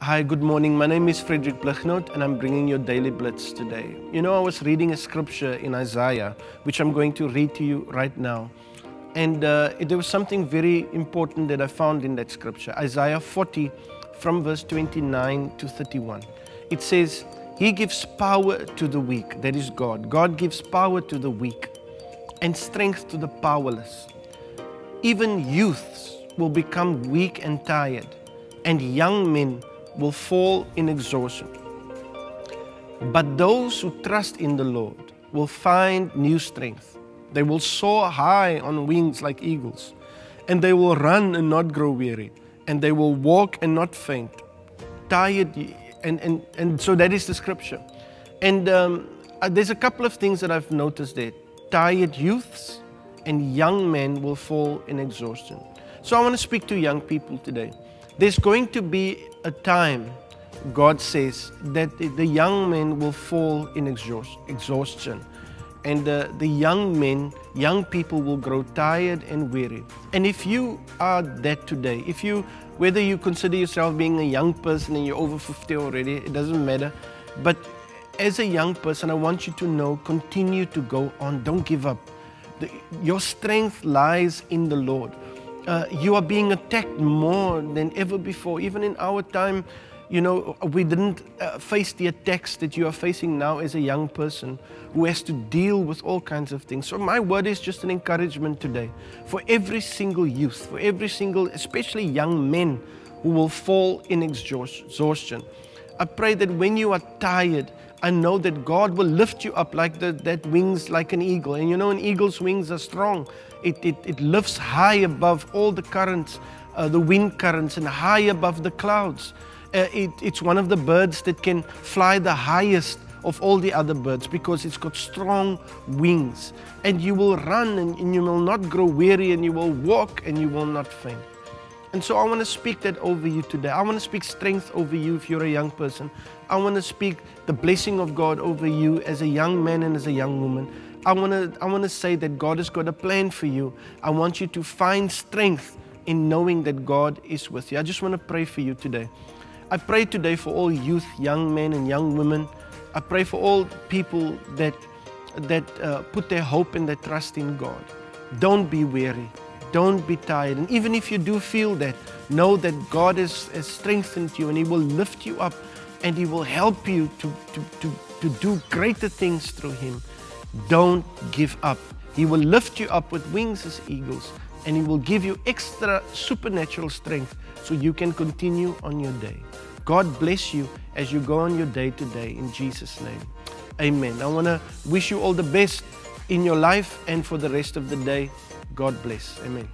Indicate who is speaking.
Speaker 1: Hi, good morning. My name is Fredrick Blignaut and I'm bringing your daily blitz today. You know, I was reading a scripture in Isaiah, which I'm going to read to you right now. And uh, there was something very important that I found in that scripture Isaiah 40, from verse 29 to 31. It says, He gives power to the weak, that is God. God gives power to the weak and strength to the powerless. Even youths will become weak and tired, and young men will fall in exhaustion. But those who trust in the Lord will find new strength. They will soar high on wings like eagles, and they will run and not grow weary, and they will walk and not faint. Tired, and, and, and so that is the scripture. And um, uh, there's a couple of things that I've noticed there. Tired youths and young men will fall in exhaustion. So I want to speak to young people today. There's going to be a time, God says, that the young men will fall in exhaustion. And the, the young men, young people will grow tired and weary. And if you are that today, if you, whether you consider yourself being a young person and you're over 50 already, it doesn't matter. But as a young person, I want you to know continue to go on, don't give up. The, your strength lies in the Lord uh, you are being attacked more than ever before. Even in our time, you know, we didn't uh, face the attacks that you are facing now as a young person who has to deal with all kinds of things. So, my word is just an encouragement today for every single youth, for every single, especially young men who will fall in exhaustion. I pray that when you are tired, I know that God will lift you up like the, that wings like an eagle. And you know, an eagle's wings are strong. It, it, it lifts high above all the currents, uh, the wind currents, and high above the clouds. Uh, it, it's one of the birds that can fly the highest of all the other birds because it's got strong wings. And you will run and, and you will not grow weary, and you will walk and you will not faint. And so I want to speak that over you today. I want to speak strength over you if you're a young person. I want to speak the blessing of God over you as a young man and as a young woman. I want to I want to say that God has got a plan for you. I want you to find strength in knowing that God is with you. I just want to pray for you today. I pray today for all youth, young men and young women. I pray for all people that that uh, put their hope and their trust in God. Don't be weary. Don't be tired. And even if you do feel that, know that God has, has strengthened you and He will lift you up and He will help you to, to, to, to do greater things through Him. Don't give up. He will lift you up with wings as eagles and He will give you extra supernatural strength so you can continue on your day. God bless you as you go on your day today in Jesus' name. Amen. I want to wish you all the best in your life and for the rest of the day. God bless. Amen.